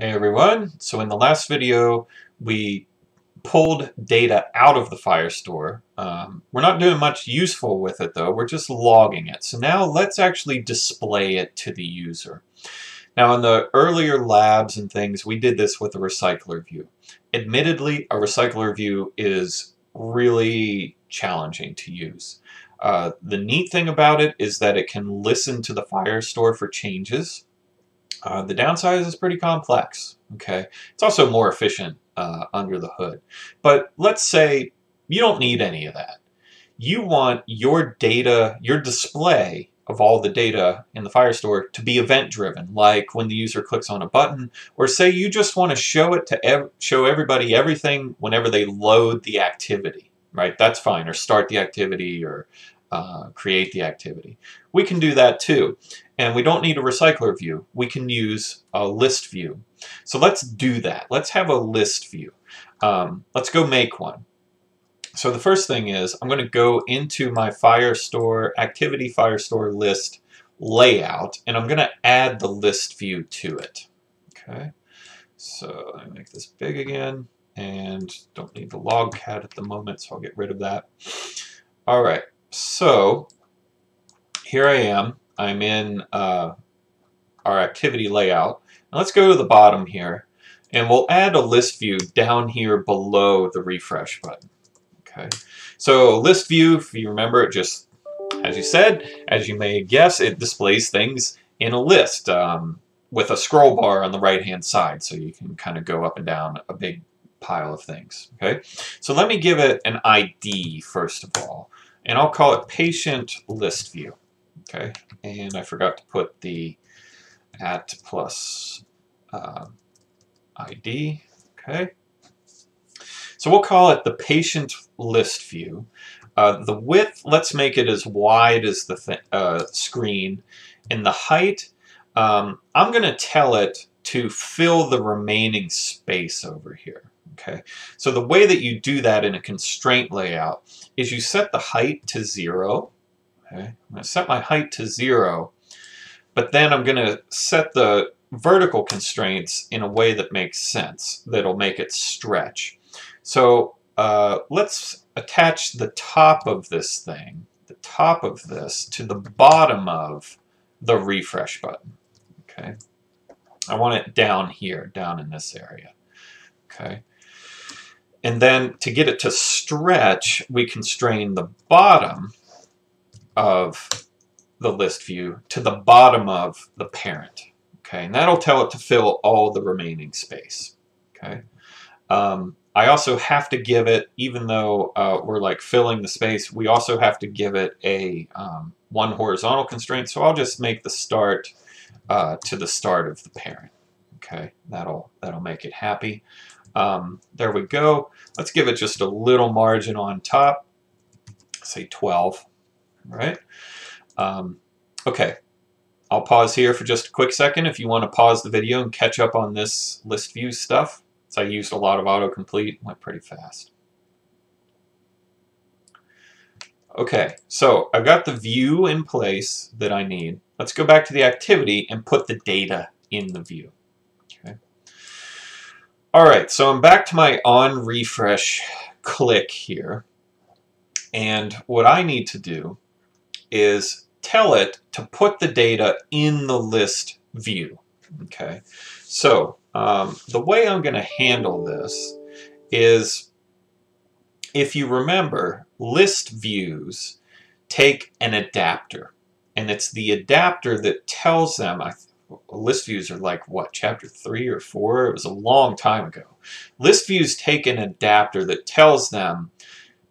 Hey everyone, so in the last video we pulled data out of the Firestore. Um, we're not doing much useful with it though, we're just logging it. So now let's actually display it to the user. Now in the earlier labs and things we did this with a recycler view. Admittedly a recycler view is really challenging to use. Uh, the neat thing about it is that it can listen to the Firestore for changes uh, the downside is pretty complex. Okay, it's also more efficient uh, under the hood. But let's say you don't need any of that. You want your data, your display of all the data in the Firestore to be event driven, like when the user clicks on a button, or say you just want to show it to ev show everybody everything whenever they load the activity, right? That's fine, or start the activity, or uh, create the activity. We can do that too. And we don't need a recycler view. We can use a list view. So let's do that. Let's have a list view. Um, let's go make one. So the first thing is I'm going to go into my Firestore activity Firestore list layout and I'm going to add the list view to it. Okay, so I make this big again and don't need the logcat at the moment so I'll get rid of that. All right, so here I am. I'm in uh, our activity layout. Now let's go to the bottom here and we'll add a list view down here below the refresh button. Okay, so list view, if you remember it just, as you said, as you may guess, it displays things in a list um, with a scroll bar on the right hand side so you can kind of go up and down a big pile of things. Okay, so let me give it an ID first of all and I'll call it patient list view. Okay, and I forgot to put the at plus uh, ID. Okay, so we'll call it the patient list view. Uh, the width, let's make it as wide as the th uh, screen. And the height, um, I'm going to tell it to fill the remaining space over here. Okay, so the way that you do that in a constraint layout is you set the height to zero. Okay, I'm going to set my height to zero, but then I'm going to set the vertical constraints in a way that makes sense, that'll make it stretch. So uh, let's attach the top of this thing, the top of this, to the bottom of the refresh button. Okay, I want it down here, down in this area. Okay. And then to get it to stretch, we constrain the bottom of the list view to the bottom of the parent. Okay, and that'll tell it to fill all the remaining space. Okay. Um, I also have to give it, even though uh, we're like filling the space, we also have to give it a um, one horizontal constraint. So I'll just make the start uh, to the start of the parent. Okay, that'll that'll make it happy. Um, there we go. Let's give it just a little margin on top, say 12, right? Um, okay, I'll pause here for just a quick second if you want to pause the video and catch up on this list view stuff. So I used a lot of autocomplete, went pretty fast. Okay, so I've got the view in place that I need. Let's go back to the activity and put the data in the view. All right, so I'm back to my on refresh click here. And what I need to do is tell it to put the data in the list view. Okay, so um, the way I'm going to handle this is if you remember, list views take an adapter. And it's the adapter that tells them, I list views are like what chapter three or four? It was a long time ago. List views take an adapter that tells them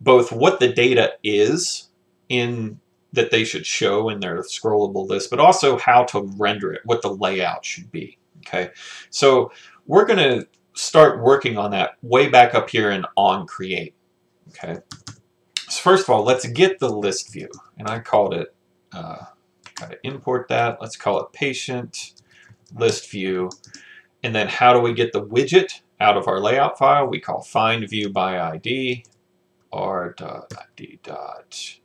both what the data is in that they should show in their scrollable list but also how to render it what the layout should be okay? So we're going to start working on that way back up here in on create okay? So first of all let's get the list view and I called it uh, Got to import that. Let's call it patient list view. And then how do we get the widget out of our layout file? We call find view by ID r dot id dot.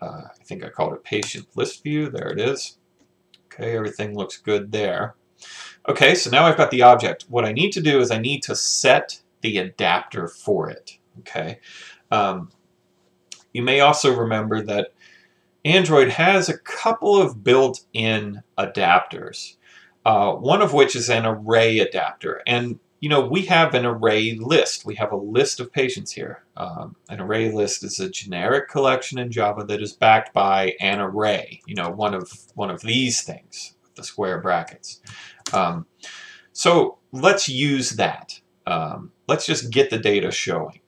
Uh, I think I called it patient list view. There it is. Okay, everything looks good there. Okay, so now I've got the object. What I need to do is I need to set the adapter for it. Okay. Um, you may also remember that Android has a couple of built-in adapters, uh, one of which is an array adapter. And you know, we have an array list. We have a list of patients here. Um, an array list is a generic collection in Java that is backed by an array. You know, one of one of these things, the square brackets. Um, so let's use that. Um, let's just get the data showing.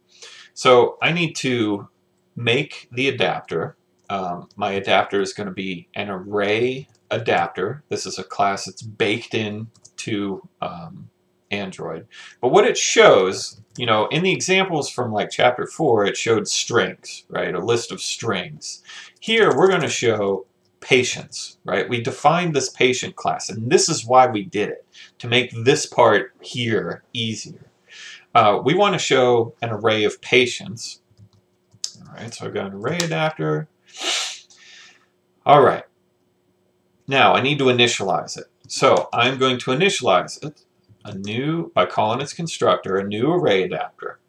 So I need to make the adapter. Um, my adapter is going to be an array adapter. This is a class that's baked in to um, Android. But what it shows, you know, in the examples from like chapter 4, it showed strings, right? A list of strings. Here, we're going to show patients, right? We defined this patient class, and this is why we did it, to make this part here easier. Uh, we want to show an array of patients. All right, so I've got an array adapter. All right. Now, I need to initialize it. So I'm going to initialize it a new, by calling its constructor, a new array adapter.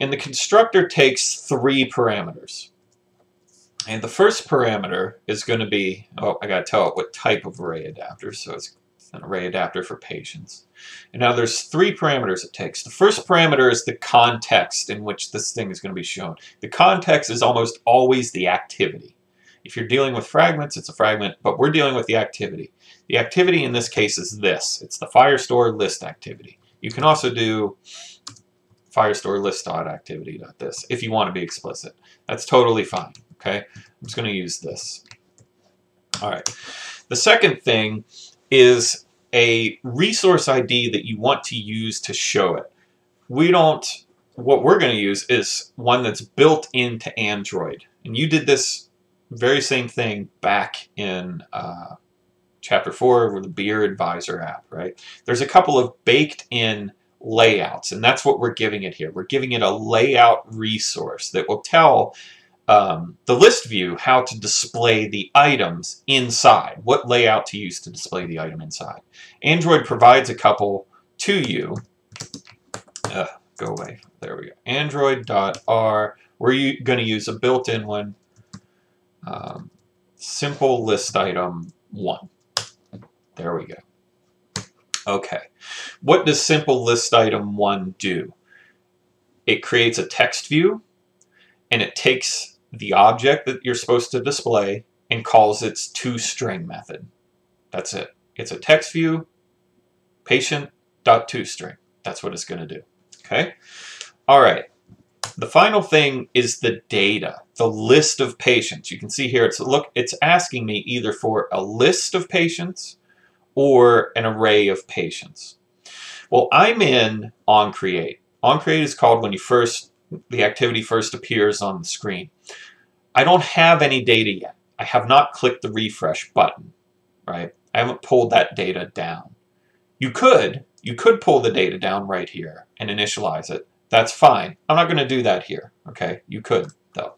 And the constructor takes three parameters. And the first parameter is going to be, oh, I got to tell it what type of array adapter, so it's an array adapter for patients. And now there's three parameters it takes. The first parameter is the context in which this thing is going to be shown. The context is almost always the activity. If you're dealing with fragments, it's a fragment, but we're dealing with the activity. The activity in this case is this. It's the Firestore list activity. You can also do Firestore list activity this if you want to be explicit. That's totally fine. Okay, I'm just going to use this. All right. The second thing is a resource ID that you want to use to show it. We don't, what we're going to use is one that's built into Android. And you did this very same thing back in uh, chapter 4 with the Beer Advisor app, right? There's a couple of baked in layouts, and that's what we're giving it here. We're giving it a layout resource that will tell um, the list view how to display the items inside, what layout to use to display the item inside. Android provides a couple to you. Uh, go away. There we go. Android.r. We're going to use a built-in one. Um, simple list item 1. There we go. Okay. What does simple list item 1 do? It creates a text view and it takes the object that you're supposed to display and calls its toString method. That's it. It's a text view, patient.toString. That's what it's going to do. Okay? All right. The final thing is the data, the list of patients. You can see here, it's look, it's asking me either for a list of patients or an array of patients. Well, I'm in onCreate. OnCreate is called when you first, the activity first appears on the screen. I don't have any data yet. I have not clicked the refresh button, right? I haven't pulled that data down. You could, you could pull the data down right here and initialize it. That's fine. I'm not going to do that here, okay? You could, though.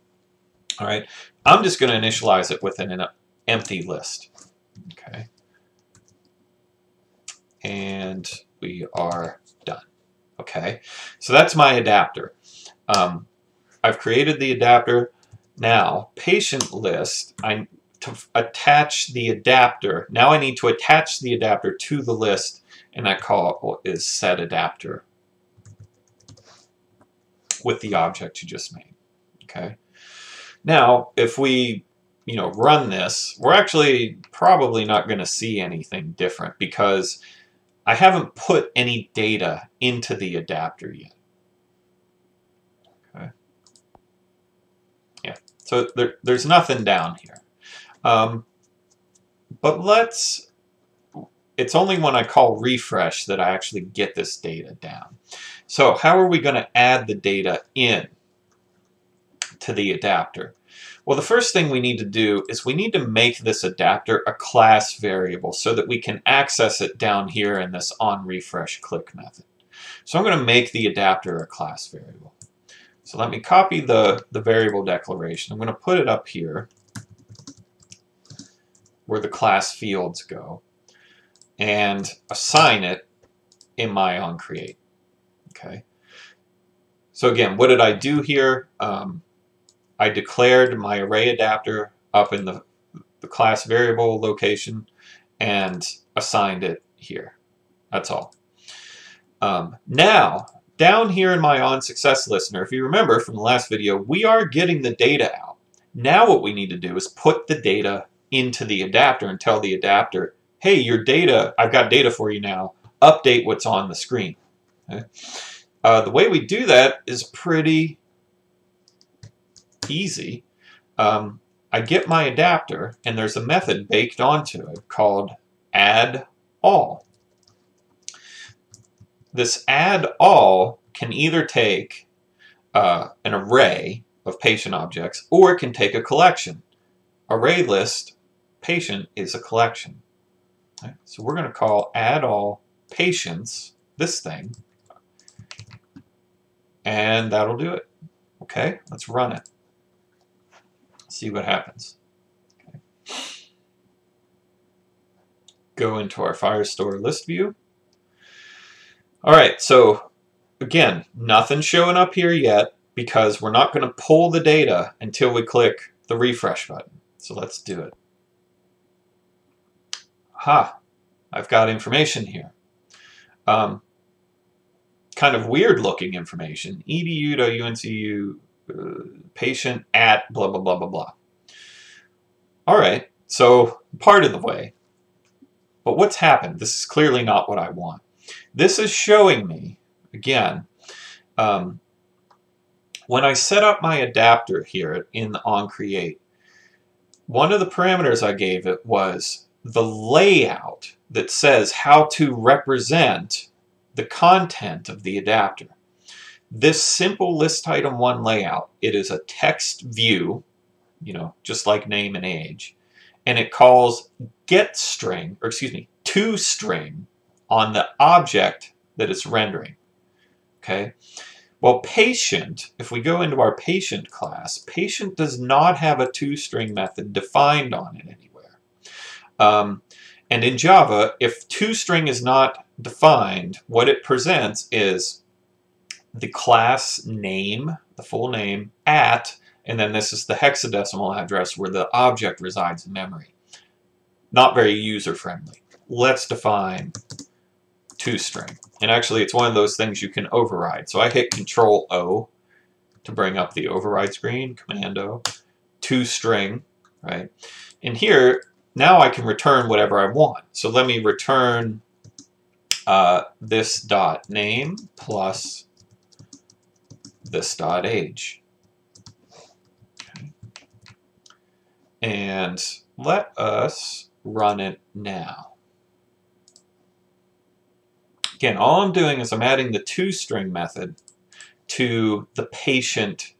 All right, I'm just going to initialize it with an empty list, okay? and we are done. Okay, so that's my adapter. Um, I've created the adapter. Now, patient list, I to attach the adapter. Now I need to attach the adapter to the list, and that call is set adapter with the object you just made. Okay. Now, if we you know, run this, we're actually probably not going to see anything different because I haven't put any data into the adapter yet. Okay. Yeah, so there, there's nothing down here. Um, but let's, it's only when I call refresh that I actually get this data down. So how are we going to add the data in to the adapter? Well, the first thing we need to do is we need to make this adapter a class variable so that we can access it down here in this on refresh click method. So I'm going to make the adapter a class variable. So let me copy the, the variable declaration. I'm going to put it up here where the class fields go. And assign it in my onCreate. Okay. So again, what did I do here? Um, I declared my array adapter up in the, the class variable location and assigned it here. That's all. Um, now, down here in my on success listener, if you remember from the last video, we are getting the data out. Now what we need to do is put the data into the adapter and tell the adapter, hey, your data, I've got data for you now, update what's on the screen. Okay? Uh, the way we do that is pretty easy. Um, I get my adapter, and there's a method baked onto it called add all. This add all can either take uh, an array of patient objects or it can take a collection. Array list patient is a collection. So we're going to call add all patients, this thing, and that'll do it. Okay, let's run it. See what happens. Okay. Go into our Firestore list view. All right, so again, nothing showing up here yet because we're not going to pull the data until we click the refresh button. So let's do it. Ha, I've got information here. Um, kind of weird looking information. edu.uncu uh, patient at blah, blah, blah, blah, blah. All right, so part of the way. But what's happened? This is clearly not what I want. This is showing me, again, um, when I set up my adapter here in the onCreate, one of the parameters I gave it was the layout that says how to represent the content of the adapter. This simple list item 1 layout, it is a text view, you know, just like name and age, and it calls get string, or excuse me, to string on the object that it's rendering. Okay? Well, patient, if we go into our patient class, patient does not have a toString method defined on it. Um, and in Java, if toString is not defined, what it presents is the class name, the full name, at, and then this is the hexadecimal address where the object resides in memory. Not very user-friendly. Let's define toString. And actually, it's one of those things you can override. So I hit Control O to bring up the override screen, Command O, toString, right? And here, now I can return whatever I want. So let me return uh, this dot name plus this dot age. Okay. And let us run it now. Again, all I'm doing is I'm adding the toString method to the patient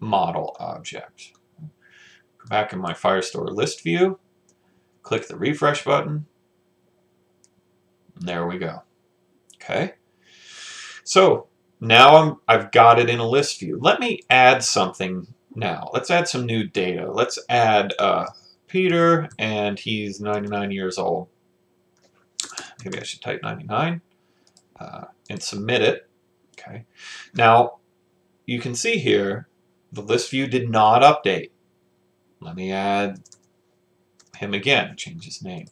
model object. Go back in my Firestore list view, click the refresh button, there we go. Okay. So now I'm, I've got it in a list view. Let me add something now. Let's add some new data. Let's add uh, Peter, and he's 99 years old. Maybe I should type 99 uh, and submit it. Okay. Now, you can see here the list view did not update. Let me add him again, change his name.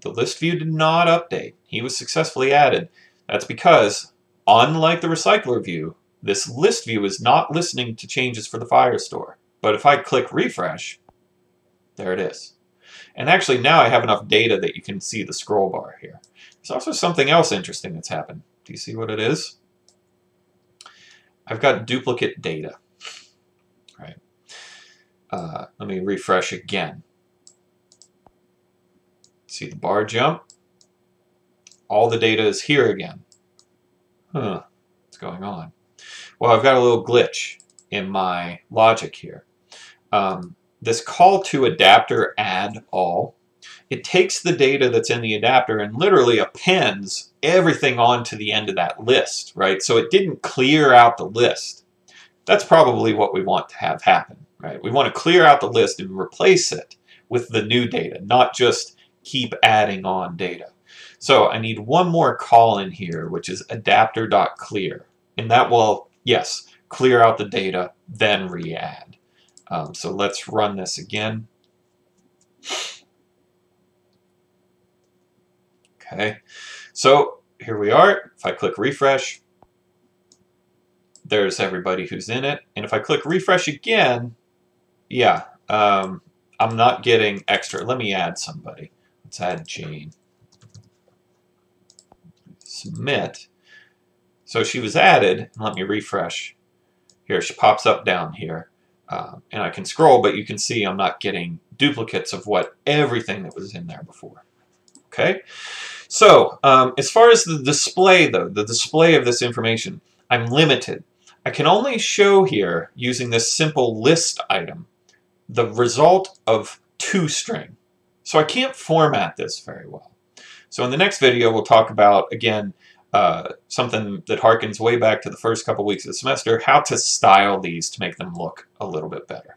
The list view did not update. He was successfully added. That's because, unlike the recycler view, this list view is not listening to changes for the Firestore. But if I click refresh, there it is. And actually now I have enough data that you can see the scroll bar here. There's also something else interesting that's happened. Do you see what it is? I've got duplicate data. Right. Uh, let me refresh again. See the bar jump? All the data is here again. Huh, what's going on? Well, I've got a little glitch in my logic here. Um, this call to adapter add all it takes the data that's in the adapter and literally appends everything onto the end of that list, right? So it didn't clear out the list. That's probably what we want to have happen, right? We want to clear out the list and replace it with the new data, not just keep adding on data. So I need one more call in here, which is adapter.clear. And that will, yes, clear out the data, then re-add. Um, so let's run this again. Okay, so here we are. If I click refresh, there's everybody who's in it. And if I click refresh again, yeah, um, I'm not getting extra. Let me add somebody. Let's add Jane. Submit. So she was added. Let me refresh. Here, she pops up down here. Uh, and I can scroll, but you can see I'm not getting duplicates of what everything that was in there before. Okay, so um, as far as the display, though, the display of this information, I'm limited. I can only show here, using this simple list item, the result of toString. So I can't format this very well. So in the next video, we'll talk about, again, uh, something that harkens way back to the first couple weeks of the semester, how to style these to make them look a little bit better.